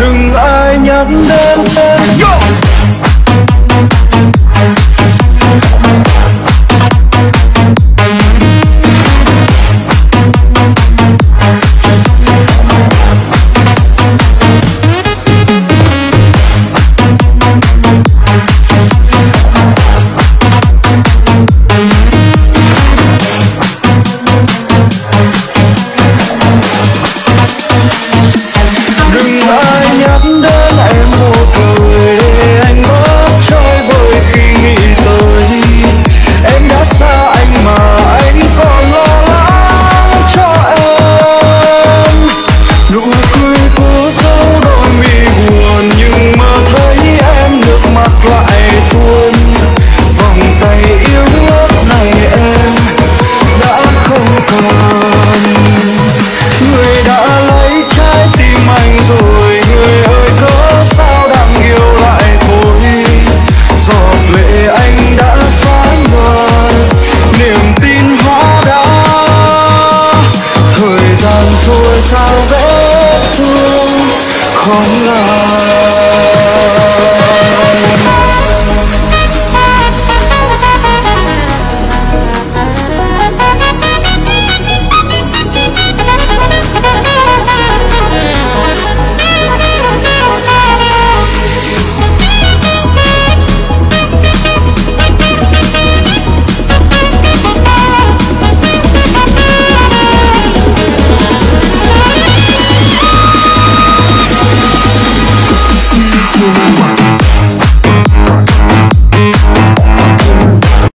đừng ai nhắc đến Go! long,